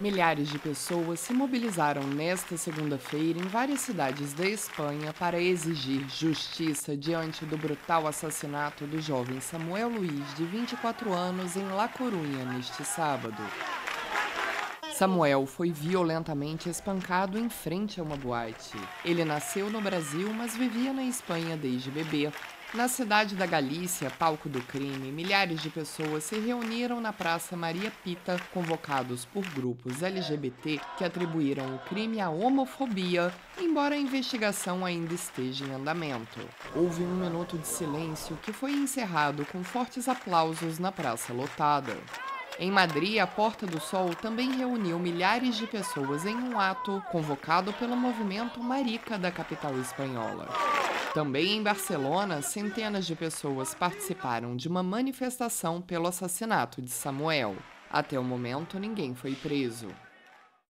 Milhares de pessoas se mobilizaram nesta segunda-feira em várias cidades da Espanha para exigir justiça diante do brutal assassinato do jovem Samuel Luiz, de 24 anos, em La Corunha neste sábado. Samuel foi violentamente espancado em frente a uma boate. Ele nasceu no Brasil, mas vivia na Espanha desde bebê. Na cidade da Galícia, palco do crime, milhares de pessoas se reuniram na Praça Maria Pita, convocados por grupos LGBT que atribuíram o crime à homofobia, embora a investigação ainda esteja em andamento. Houve um minuto de silêncio que foi encerrado com fortes aplausos na praça lotada. Em Madrid, a Porta do Sol também reuniu milhares de pessoas em um ato convocado pelo movimento Marica da capital espanhola. Também em Barcelona, centenas de pessoas participaram de uma manifestação pelo assassinato de Samuel. Até o momento, ninguém foi preso.